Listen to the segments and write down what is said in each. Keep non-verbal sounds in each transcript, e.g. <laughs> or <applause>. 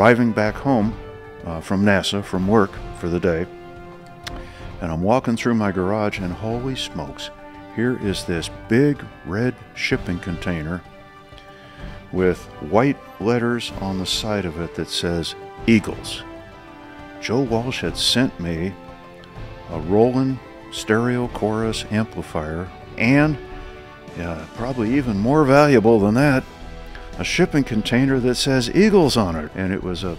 arriving back home uh, from NASA, from work for the day, and I'm walking through my garage, and holy smokes, here is this big red shipping container with white letters on the side of it that says Eagles. Joe Walsh had sent me a Roland stereo chorus amplifier and, yeah, probably even more valuable than that, a shipping container that says Eagles on it, and it was a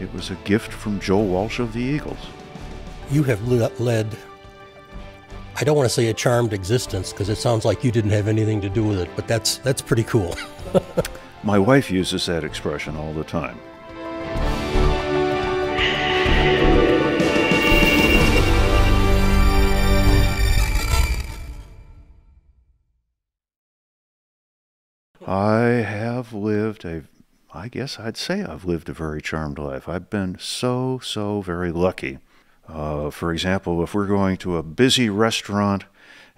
it was a gift from Joe Walsh of the Eagles. You have led I don't want to say a charmed existence because it sounds like you didn't have anything to do with it, but that's that's pretty cool. <laughs> My wife uses that expression all the time. I have lived a, I guess I'd say I've lived a very charmed life. I've been so, so very lucky uh, for example, if we're going to a busy restaurant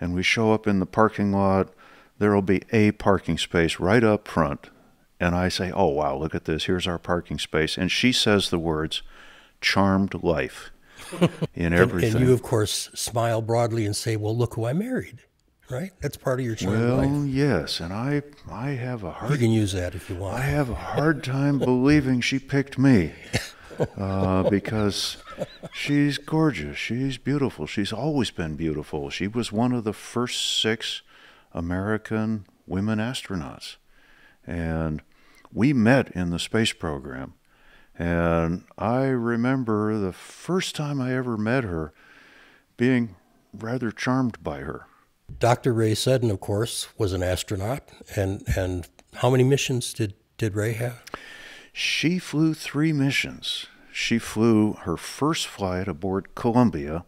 and we show up in the parking lot, there will be a parking space right up front. And I say, Oh, wow, look at this. Here's our parking space. And she says the words, charmed life <laughs> in everything. and, you, of course, smile broadly and say, Well, look who I married. Right? That's part of your charmed well, life. Yes. And I, I have a hard You can use that if you want. I have a hard time believing she picked me. <laughs> Uh, because she's gorgeous. She's beautiful. She's always been beautiful. She was one of the first six American women astronauts. And we met in the space program. And I remember the first time I ever met her being rather charmed by her. Dr. Rhea Seddon, of course, was an astronaut. And, and how many missions did, did Rhea have? She flew three missions she flew her first flight aboard Columbia,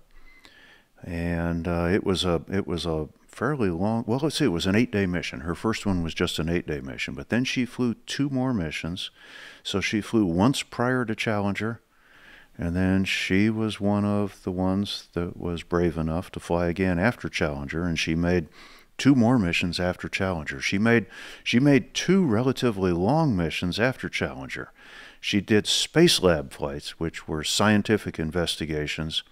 and uh, it was a it was a fairly long. Well, let's see, it was an eight day mission. Her first one was just an eight day mission, but then she flew two more missions. So she flew once prior to Challenger, and then she was one of the ones that was brave enough to fly again after Challenger, and she made two more missions after Challenger. She made she made two relatively long missions after Challenger. She did space lab flights, which were scientific investigations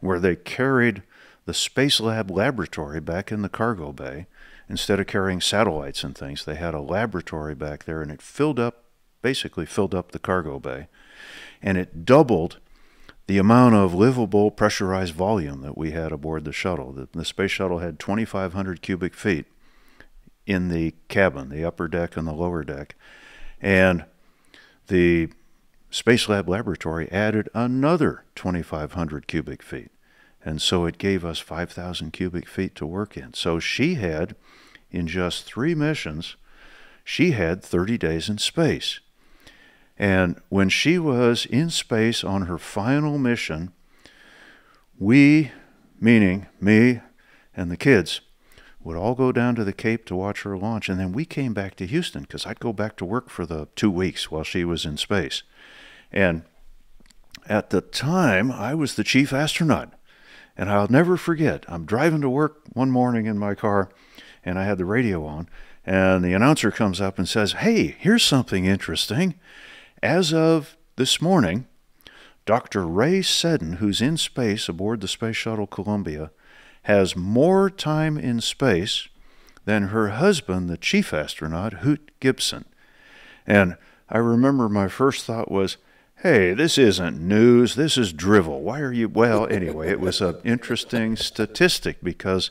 where they carried the space lab laboratory back in the cargo bay. Instead of carrying satellites and things, they had a laboratory back there and it filled up, basically filled up the cargo bay. And it doubled the amount of livable pressurized volume that we had aboard the shuttle. The, the space shuttle had 2,500 cubic feet in the cabin, the upper deck and the lower deck. And the Space Lab Laboratory added another 2,500 cubic feet. And so it gave us 5,000 cubic feet to work in. So she had, in just three missions, she had 30 days in space. And when she was in space on her final mission, we, meaning me and the kids, would all go down to the Cape to watch her launch, and then we came back to Houston because I'd go back to work for the two weeks while she was in space. And at the time, I was the chief astronaut. And I'll never forget, I'm driving to work one morning in my car, and I had the radio on, and the announcer comes up and says, Hey, here's something interesting. As of this morning, Dr. Rhea Seddon, who's in space aboard the Space Shuttle Columbia, has more time in space than her husband, the chief astronaut, Hoot Gibson. And I remember my first thought was, hey, this isn't news, this is drivel. Why are you? Well, anyway, it was an interesting statistic because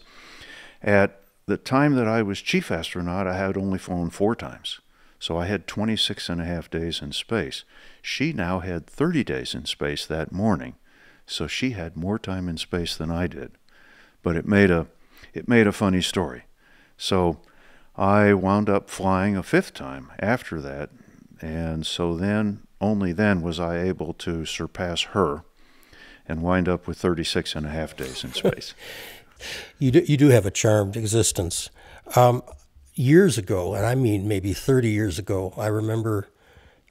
at the time that I was chief astronaut, I had only flown four times. So I had 26 and a half days in space. She now had 30 days in space that morning. So she had more time in space than I did but it made a it made a funny story. So I wound up flying a fifth time after that, and so then only then was I able to surpass her and wind up with 36 and a half days in space. <laughs> you do, you do have a charmed existence. Um, years ago, and I mean maybe 30 years ago, I remember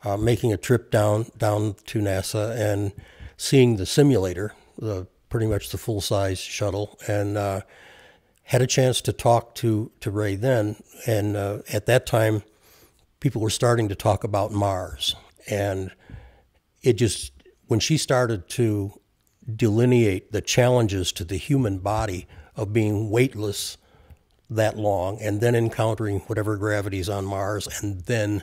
uh, making a trip down down to NASA and seeing the simulator, the pretty much the full size shuttle, and uh, had a chance to talk to to Rhea then. And uh, at that time, people were starting to talk about Mars, and it just when she started to delineate the challenges to the human body of being weightless that long and then encountering whatever gravity's on Mars and then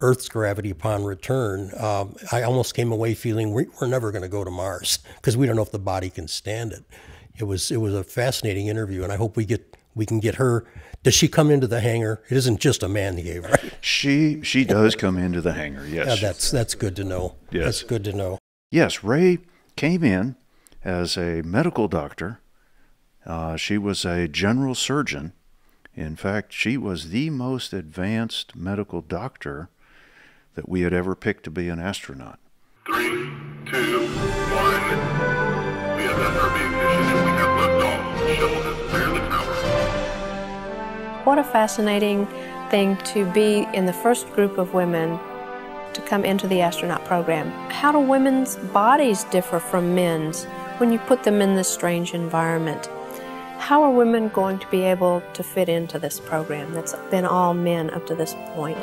Earth's gravity upon return, um, I almost came away feeling we, are never going to go to Mars because we don't know if the body can stand it. It was it was a fascinating interview, and I hope we get we can get her. Does she come into the hangar? It isn't just a man cave, right? She she does come into the hangar. Yes, yeah, that's that's good to know. Yes. that's good to know. Yes, Rhea came in as a medical doctor. Uh, she was a general surgeon. In fact, she was the most advanced medical doctor that we had ever picked to be an astronaut. Three, two, one. We have SRB ignition and we have liftoff. The shuttle has cleared the tower. What a fascinating thing to be in the first group of women to come into the astronaut program. How do women's bodies differ from men's when you put them in this strange environment? How are women going to be able to fit into this program that's been all men up to this point?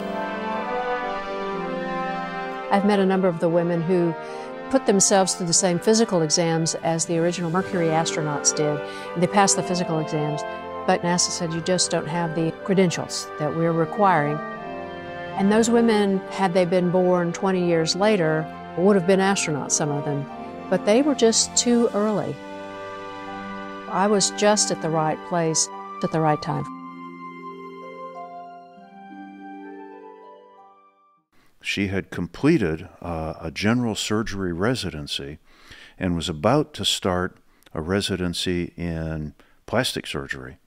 I've met a number of the women who put themselves through the same physical exams as the original Mercury astronauts did. They passed the physical exams, but NASA said you just don't have the credentials that we're requiring. And those women, had they been born 20 years later, would have been astronauts, some of them, but they were just too early. I was just at the right place at the right time. she had completed uh, a general surgery residency and was about to start a residency in plastic surgery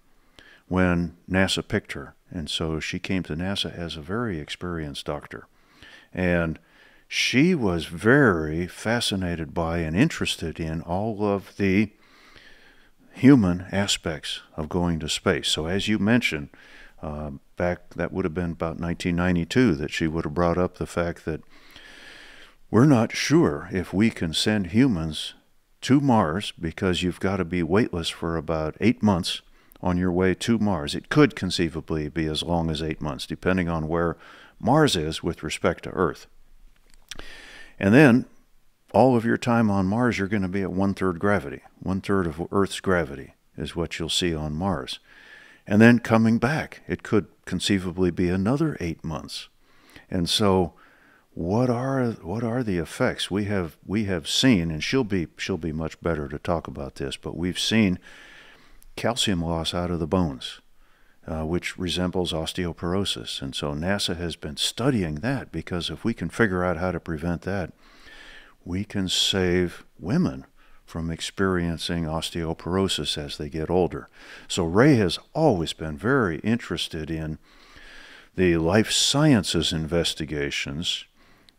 when NASA picked her. And so she came to NASA as a very experienced doctor. And she was very fascinated by and interested in all of the human aspects of going to space. So, as you mentioned, uh, back that would have been about 1992 that she would have brought up the fact that we're not sure if we can send humans to Mars because you've got to be weightless for about eight months on your way to Mars. It could conceivably be as long as eight months, depending on where Mars is with respect to Earth. And then all of your time on Mars, you're going to be at one third gravity. One third of Earth's gravity is what you'll see on Mars and then coming back. It could conceivably be another eight months. And so, what are what are the effects we have we have seen? And she'll be she'll be much better to talk about this. But we've seen calcium loss out of the bones, uh, which resembles osteoporosis. And so NASA has been studying that because if we can figure out how to prevent that, we can save women from experiencing osteoporosis as they get older. So Rhea has always been very interested in the life sciences investigations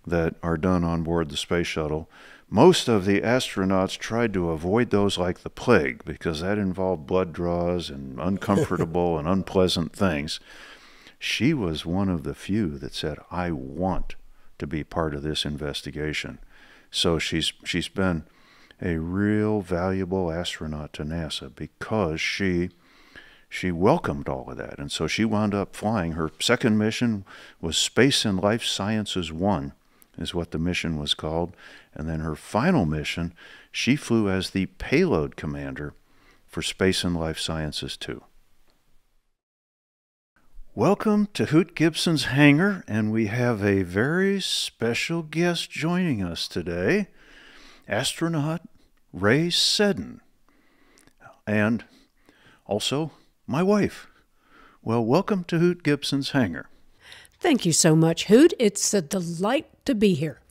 that are done on board the space shuttle. Most of the astronauts tried to avoid those like the plague because that involved blood draws and uncomfortable <laughs> and unpleasant things. She was one of the few that said, I want to be part of this investigation. So she's she's been a real valuable astronaut to NASA because she she welcomed all of that. And so she wound up flying. Her second mission was Space and Life Sciences 1 is what the mission was called. And then her final mission, she flew as the payload commander for Space and Life Sciences 2. Welcome to Hoot Gibson's hangar, and we have a very special guest joining us today astronaut Rhea Seddon, and also my wife. Well, welcome to Hoot Gibson's hangar. Thank you so much, Hoot. It's a delight to be here.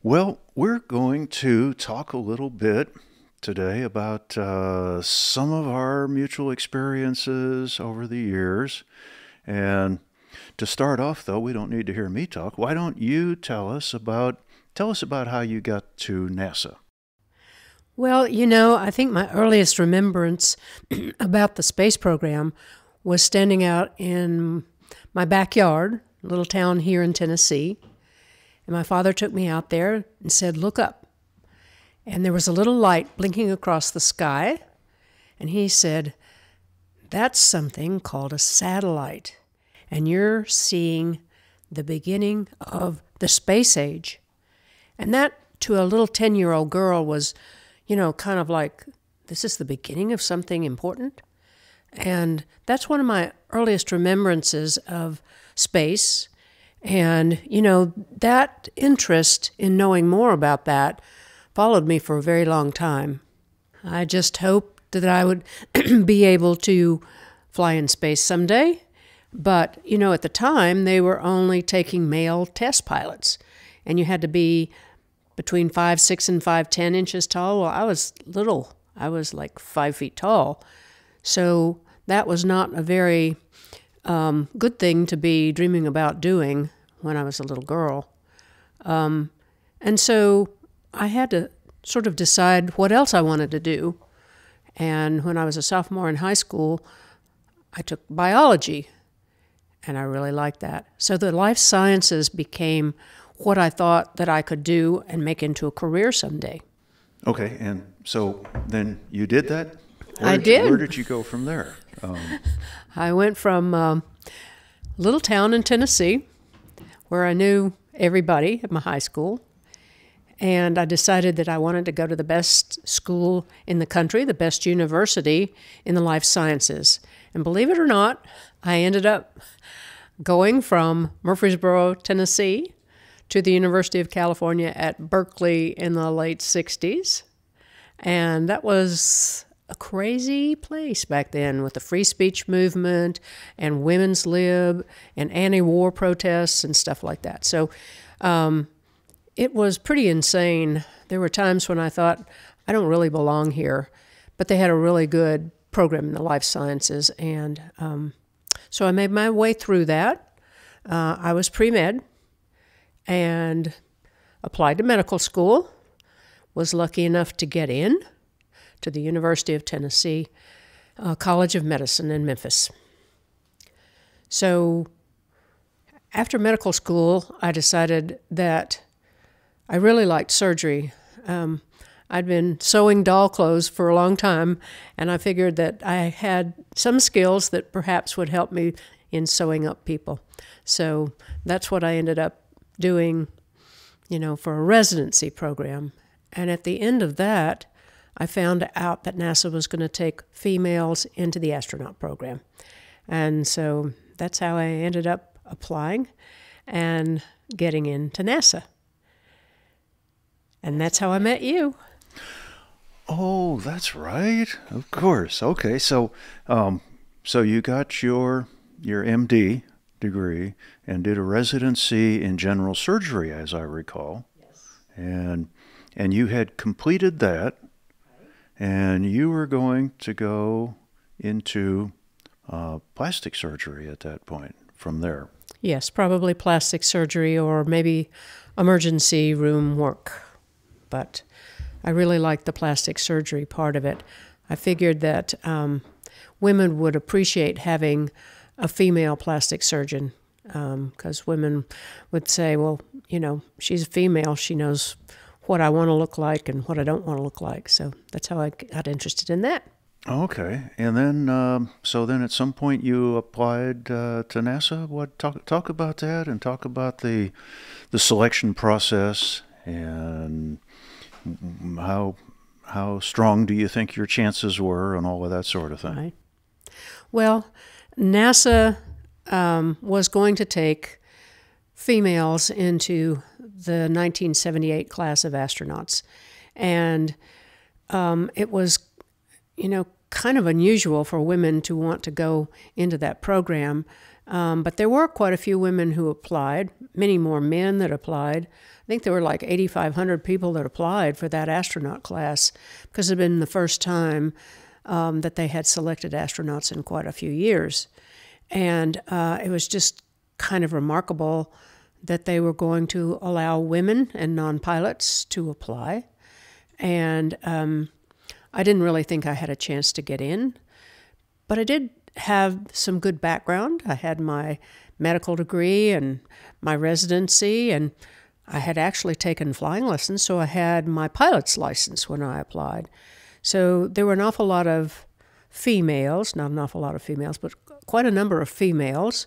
Well, we're going to talk a little bit today about uh, some of our mutual experiences over the years. And to start off, though, we don't need to hear me talk. Why don't you tell us about Tell us about how you got to NASA. Well, you know, I think my earliest remembrance <clears throat> about the space program was standing out in my backyard, a little town here in Tennessee. And my father took me out there and said, Look up. And there was a little light blinking across the sky. And he said, That's something called a satellite. And you're seeing the beginning of the space age. And that, to a little 10 year old girl, was, you know, kind of like, this is the beginning of something important. And that's one of my earliest remembrances of space. And, you know, that interest in knowing more about that followed me for a very long time. I just hoped that I would <clears throat> be able to fly in space someday. But, you know, at the time, they were only taking male test pilots, and you had to be between five, six, and five, ten inches tall. Well, I was little, I was like five feet tall. So that was not a very um, good thing to be dreaming about doing when I was a little girl. Um, and so I had to sort of decide what else I wanted to do. And when I was a sophomore in high school, I took biology, and I really liked that. So the life sciences became what I thought that I could do and make into a career someday. Okay, and so then you did that? Where I did. did. You, where did you go from there? Um, <laughs> I went from um, a little town in Tennessee where I knew everybody at my high school. And I decided that I wanted to go to the best school in the country, the best university in the life sciences. And believe it or not, I ended up going from Murfreesboro, Tennessee, to the University of California at Berkeley in the late 60s. And that was a crazy place back then with the free speech movement and women's lib and anti war protests and stuff like that. So um, it was pretty insane. There were times when I thought, I don't really belong here. But they had a really good program in the life sciences. And um, so I made my way through that. Uh, I was pre med and applied to medical school, was lucky enough to get in to the University of Tennessee uh, College of Medicine in Memphis. So after medical school, I decided that I really liked surgery. Um, I'd been sewing doll clothes for a long time, and I figured that I had some skills that perhaps would help me in sewing up people. So that's what I ended up doing, you know, for a residency program. And at the end of that, I found out that NASA was going to take females into the astronaut program. And so that's how I ended up applying and getting into NASA. And that's how I met you. Oh, that's right. Of course. Okay, so um, so you got your your MD degree and did a residency in general surgery, as I recall. Yes. And and you had completed that, and you were going to go into uh, plastic surgery at that point. From there. Yes, probably plastic surgery or maybe emergency room work, but I really liked the plastic surgery part of it. I figured that um, women would appreciate having a female plastic surgeon because um, women would say, well, you know, she's a female, she knows what I want to look like and what I don't want to look like. So that's how I got interested in that. Okay, and then um, so then at some point you applied uh, to NASA. What talk talk about that and talk about the the selection process and how how strong do you think your chances were and all of that sort of thing? Right. Well, NASA um, was going to take females into the 1978 class of astronauts, and um, it was, you know, kind of unusual for women to want to go into that program. Um, but there were quite a few women who applied, many more men that applied. I think there were like 8,500 people that applied for that astronaut class because it had been the first time um, that they had selected astronauts in quite a few years. And uh, it was just kind of remarkable that they were going to allow women and non pilots to apply. And um, I didn't really think I had a chance to get in, but I did have some good background. I had my medical degree and my residency, and I had actually taken flying lessons, so I had my pilot's license when I applied. So there were an awful lot of females, not an awful lot of females, but quite a number of females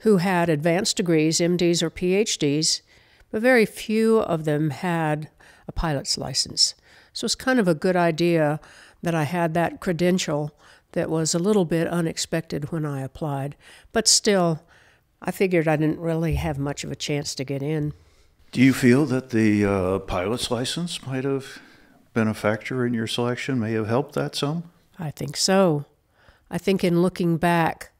who had advanced degrees, MDs or PhDs, but very few of them had a pilot's license. So it's kind of a good idea that I had that credential that was a little bit unexpected when I applied. But still, I figured I didn't really have much of a chance to get in. Do you feel that the uh, pilot's license might have been a factor in your selection, may have helped that some? I think so. I think in looking back,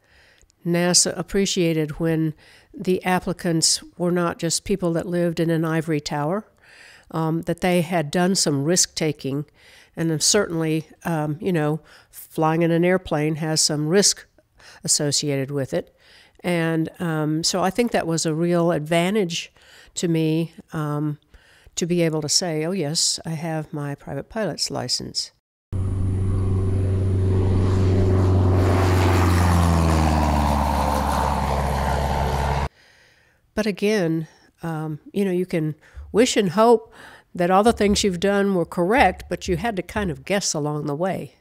NASA appreciated when the applicants were not just people that lived in an ivory tower, um, that they had done some risk taking. And certainly, um, you know, flying in an airplane has some risk associated with it. And um, so I think that was a real advantage to me um, to be able to say, oh, yes, I have my private pilot's license. But again, um, you know, you can wish and hope that all the things you've done were correct, but you had to kind of guess along the way.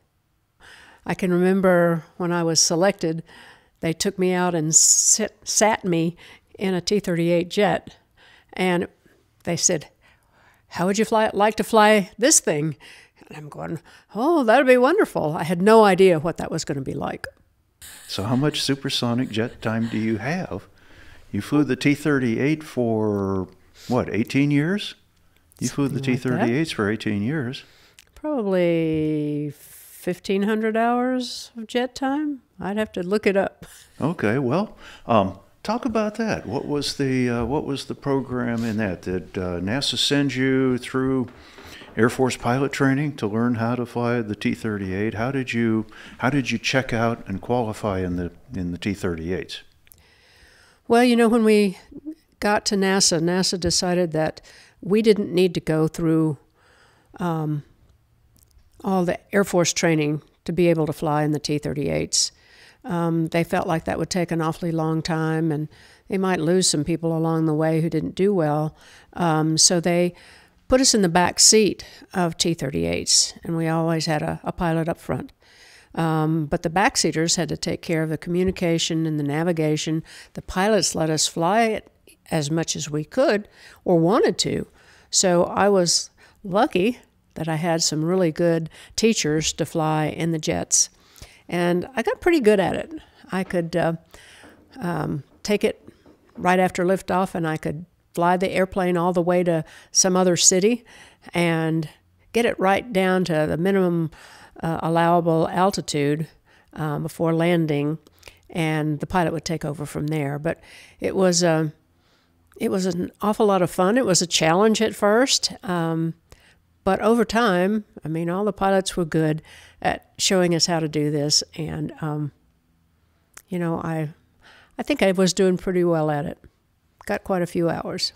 I can remember when I was selected, they took me out and sit, sat me in a T 38 jet. And they said, How would you fly, like to fly this thing? And I'm going, Oh, that would be wonderful. I had no idea what that was going to be like. So, how much supersonic jet time do you have? You flew the T 38 for what, 18 years? You flew the T 38s for 18 years. Probably 1,500 hours of jet time. I'd have to look it up. Okay, well, um, talk about that. What was the uh, what was the program in that? Did uh, NASA send you through Air Force pilot training to learn how to fly the T-38? How did you how did you check out and qualify in the in the T-38s? Well, you know, when we got to NASA, NASA decided that we didn't need to go through um, all the Air Force training to be able to fly in the T 38s. Um, they felt like that would take an awfully long time and they might lose some people along the way who didn't do well. Um, so they put us in the back seat of T 38s, and we always had a, a pilot up front. Um, but the backseaters had to take care of the communication and the navigation. The pilots let us fly it as much as we could or wanted to. So I was lucky that I had some really good teachers to fly in the jets. And I got pretty good at it. I could uh, um, take it right after liftoff and I could fly the airplane all the way to some other city and get it right down to the minimum uh, allowable altitude um, before landing, and the pilot would take over from there. But it was a uh, it was an awful lot of fun. It was a challenge at first, um, but over time, I mean, all the pilots were good at showing us how to do this, and um, you know, I I think I was doing pretty well at it. Got quite a few hours.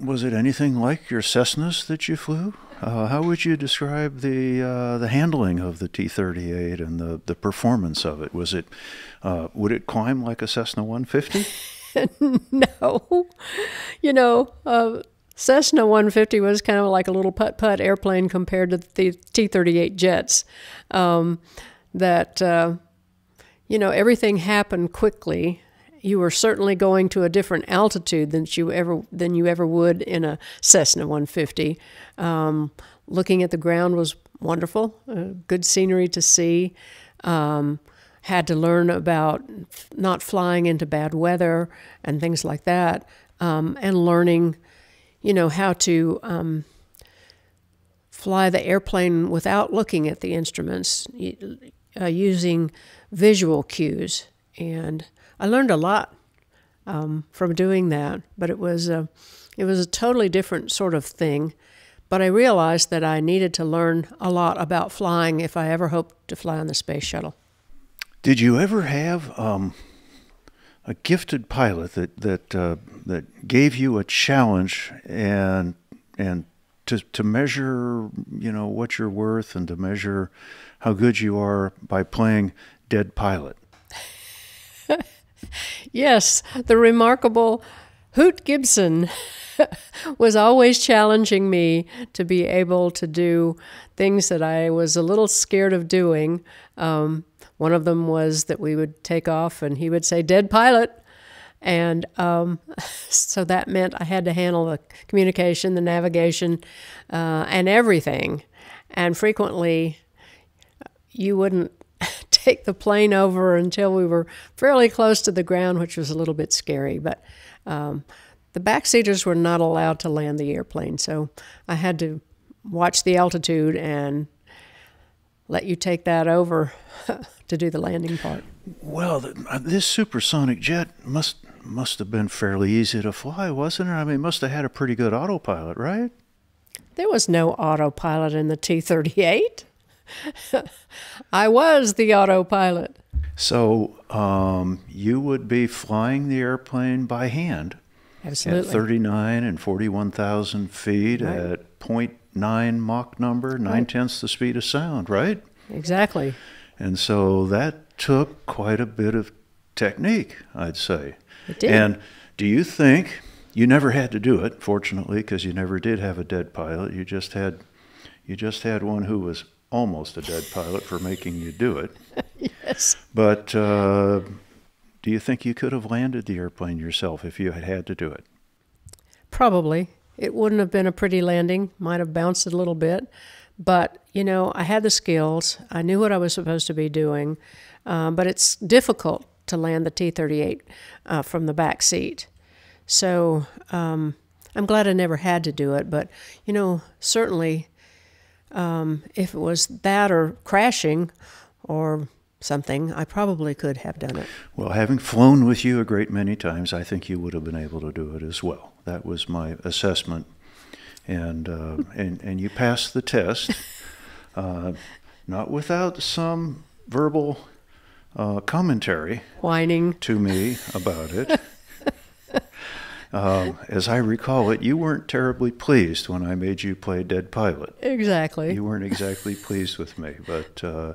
Was it anything like your Cessnas that you flew? Uh, how would you describe the uh, the handling of the T-38 and the, the performance of it? Was it uh, would it climb like a Cessna 150? <laughs> <laughs> no, you know, uh, Cessna 150 was kind of like a little putt putt airplane compared to the T 38 jets. Um, that, uh, you know, everything happened quickly. You were certainly going to a different altitude than you ever than you ever would in a Cessna 150. Um, looking at the ground was wonderful, uh, good scenery to see. Um, had to learn about not flying into bad weather and things like that, um, and learning, you know, how to um, fly the airplane without looking at the instruments, uh, using visual cues. And I learned a lot um, from doing that, but it was a, it was a totally different sort of thing. But I realized that I needed to learn a lot about flying if I ever hoped to fly on the space shuttle. Did you ever have um, a gifted pilot that that uh, that gave you a challenge and and to to measure you know what you're worth and to measure how good you are by playing dead pilot? <laughs> yes, the remarkable Hoot Gibson <laughs> was always challenging me to be able to do things that I was a little scared of doing. Um, one of them was that we would take off and he would say, Dead pilot. And um, <laughs> so that meant I had to handle the communication, the navigation, uh, and everything. And frequently, you wouldn't <laughs> take the plane over until we were fairly close to the ground, which was a little bit scary. But um, the backseaters were not allowed to land the airplane, so I had to watch the altitude and let you take that over <laughs> to do the landing part. Well, uh, this supersonic jet must must have been fairly easy to fly, wasn't it? I mean, it must have had a pretty good autopilot, right? There was no autopilot in the T 38. <laughs> I was the autopilot. So um, you would be flying the airplane by hand Absolutely. at 39 and 41,000 feet Right. at 0.9 Mach number, nine tenths the speed of sound, right? Exactly. And so that took quite a bit of technique, I'd say. It did. And do you think you never had to do it, fortunately, because you never did have a dead pilot. You just had you just had one who was almost a dead pilot for making you do it. <laughs> Yes. But uh, do you think you could have landed the airplane yourself if you had had to do it? Probably. It wouldn't have been a pretty landing, might have bounced a little bit. But, you know, I had the skills. I knew what I was supposed to be doing. Uh, but it's difficult to land the T 38 uh, from the back seat. So um, I'm glad I never had to do it. But, you know, certainly um, if it was that or crashing or something, I probably could have done it. Well, having flown with you a great many times, I think you would have been able to do it as well. That was my assessment, and uh, and and you passed the test, uh, not without some verbal uh, commentary Whining. to me about it. <laughs> Um, as I recall it, you weren't terribly pleased when I made you play dead pilot. Exactly. You weren't exactly pleased with me, but uh,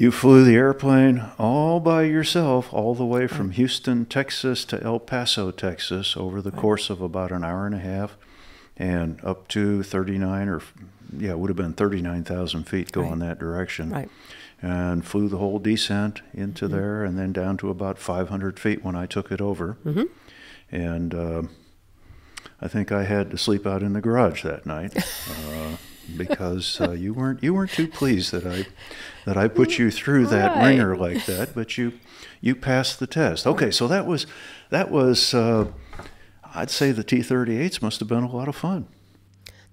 you flew the airplane all by yourself, all the way from Houston, Texas to El Paso, Texas, over the course of about an hour and a half, and up to 39 or, yeah, it would have been 39,000 feet going that direction. Right. And flew the whole descent into there and then down to about 500 feet when I took it over. Mm-hmm. And uh, I think I had to sleep out in the garage that night. <laughs> Uh, because uh, you weren't you weren't too pleased that I that I put you through that Right. ringer like that, but you you passed the test. Okay, so that was that was uh, I'd say the T-38s must have been a lot of fun.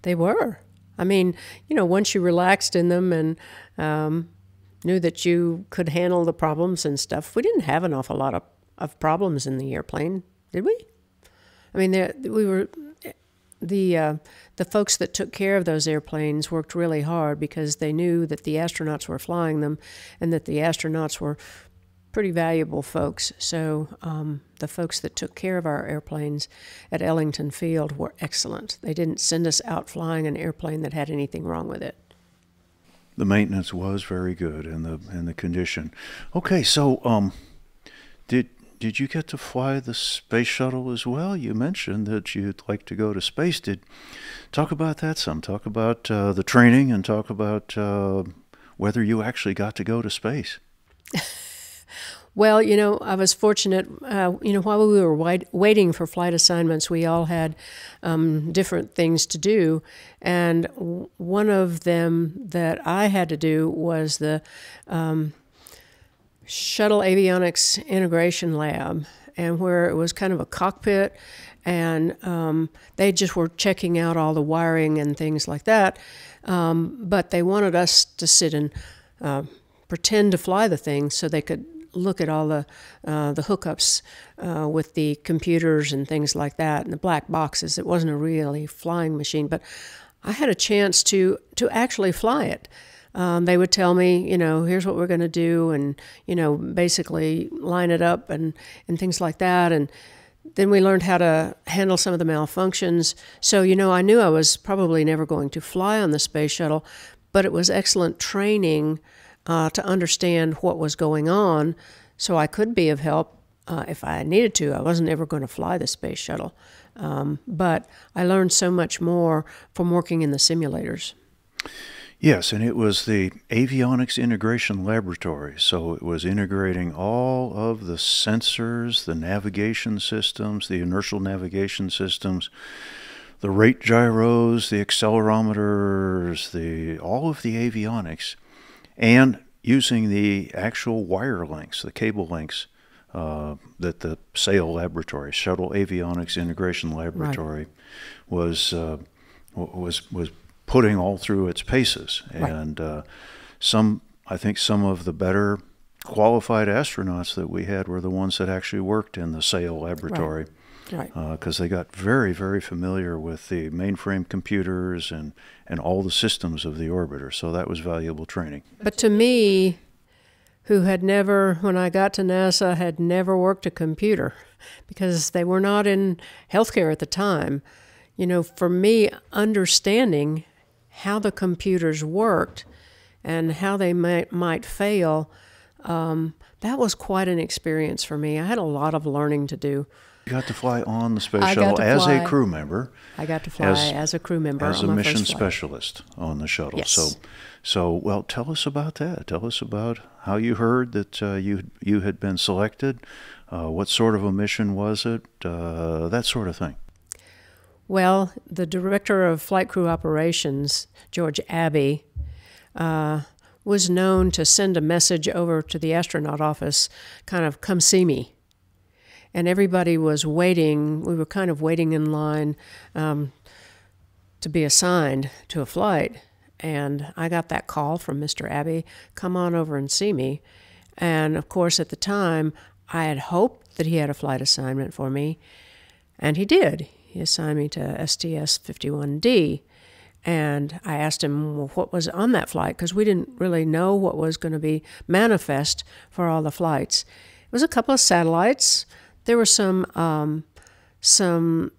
They were. I mean, you know, once you relaxed in them and um, knew that you could handle the problems and stuff, we didn't have an awful lot of, of problems in the airplane, did we? I mean, there, we were the uh, the folks that took care of those airplanes worked really hard because they knew that the astronauts were flying them, and that the astronauts were pretty valuable folks. So um, the folks that took care of our airplanes at Ellington Field were excellent. They didn't send us out flying an airplane that had anything wrong with it. The maintenance was very good and the and the condition. Okay, so um, did did you get to fly the space shuttle as well? You mentioned that you'd like to go to space. Did talk about that some? Talk about uh, the training and talk about uh, whether you actually got to go to space. <laughs> Well, you know, I was fortunate. Uh, you know, while we were wait- waiting for flight assignments, we all had um, different things to do, and one of them that I had to do was the um, shuttle avionics integration lab, and where it was kind of a cockpit, and um, they just were checking out all the wiring and things like that. Um, but they wanted us to sit and uh, pretend to fly the thing so they could look at all the uh, the hookups uh, with the computers and things like that and the black boxes. It wasn't a really flying machine, but I had a chance to to actually fly it. Um, they would tell me, you know, here's what we're going to do, and you know, basically line it up and and things like that, and then we learned how to handle some of the malfunctions. So, you know, I knew I was probably never going to fly on the space shuttle, but it was excellent training uh, to understand what was going on so I could be of help uh, if I needed to. I wasn't ever going to fly the space shuttle. Um, but I learned so much more from working in the simulators. Yes, and it was the Avionics Integration Laboratory. So it was integrating all of the sensors, the navigation systems, the inertial navigation systems, the rate gyros, the accelerometers, the all of the avionics, and using the actual wire links, the cable links uh, that the SAIL laboratory, Shuttle Avionics Integration Laboratory, right. was uh, was was putting all through its paces. Right. And uh, some, I think, some of the better qualified astronauts that we had were the ones that actually worked in the SAIL laboratory. Right. Because right. uh, they got very, very familiar with the mainframe computers and, and all the systems of the orbiter. So that was valuable training. But to me, who had never, when I got to NASA, had never worked a computer because they were not in healthcare at the time. You know, for me, understanding how the computers worked and how they might, might fail, um, that was quite an experience for me. I had a lot of learning to do. You got to fly on the space shuttle as fly, a crew member. I got to fly as, as a crew member as a mission specialist on the shuttle. Yes. So, so well, tell us about that. Tell us about how you heard that uh, you you had been selected. Uh, what sort of a mission was it? Uh, that sort of thing. Well, the director of flight crew operations, George Abbey, uh, was known to send a message over to the astronaut office, kind of, come see me. And everybody was waiting, we were kind of waiting in line um, to be assigned to a flight. And I got that call from Mr. Abbey, come on over and see me. And of course, at the time, I had hoped that he had a flight assignment for me, and he did. He assigned me to STS 51D. And I asked him well, what was on that flight because we didn't really know what was going to be manifest for all the flights. It was a couple of satellites. There were some um, some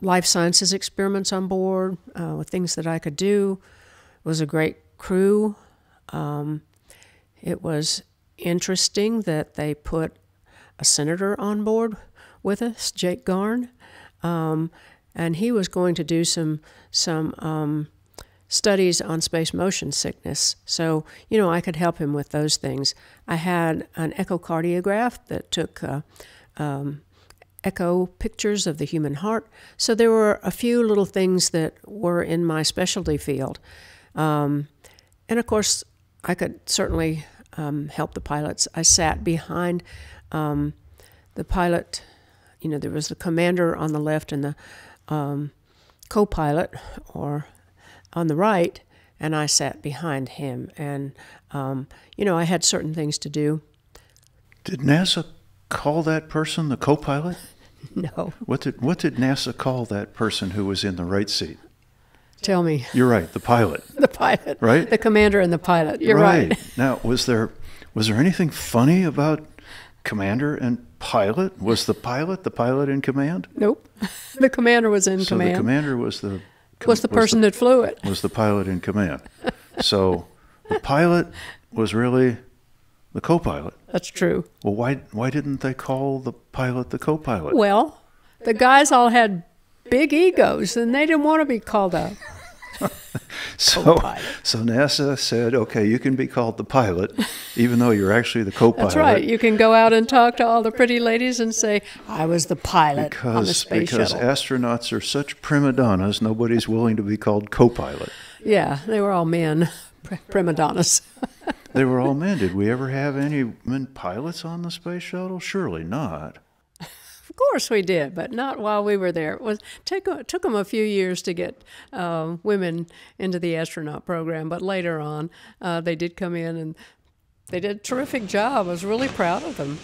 life sciences experiments on board uh, with things that I could do. It was a great crew. Um, it was interesting that they put a senator on board with us, Jake Garn. Um, and he was going to do some some um, studies on space motion sickness. So you know, I could help him with those things. I had an echocardiograph that took. Uh, um, echo pictures of the human heart. So there were a few little things that were in my specialty field. Um, and of course, I could certainly um, help the pilots. I sat behind um, the pilot you know, there was the commander on the left and the um, co pilot or on the right, and I sat behind him. And, um, you know, I had certain things to do. Did NASA call that person the co pilot? <laughs> No. What did, what did NASA call that person who was in the right seat? Tell me. You're right, the pilot. <laughs> the pilot. Right? The commander and the pilot. You're right. right. <laughs> now, was there was there anything funny about commander and pilot? Was the pilot the pilot in command? Nope. <laughs> The commander was in so command. So the commander was the was the person was the, that flew it. Was the pilot in command? so the pilot was really the co-pilot. That's true. Well, why why didn't they call the pilot the co-pilot? Well, the guys all had big egos, and they didn't want to be called a <laughs> <laughs> so, co-pilot. so NASA said, okay, you can be called the pilot, even though you're actually the co-pilot. That's right. You can go out and talk to all the pretty ladies and say, I was the pilot because, on the space because shuttle. astronauts are such prima donnas, nobody's willing to be called co-pilot. Yeah, they were all men, prima donnas. they were all men. Did we ever have any men pilots on the space shuttle? Surely not. Of course we did, but not while we were there. It was take, took them a few years to get uh, women into the astronaut program, but later on uh, they did come in and they did a terrific job. I was really proud of them.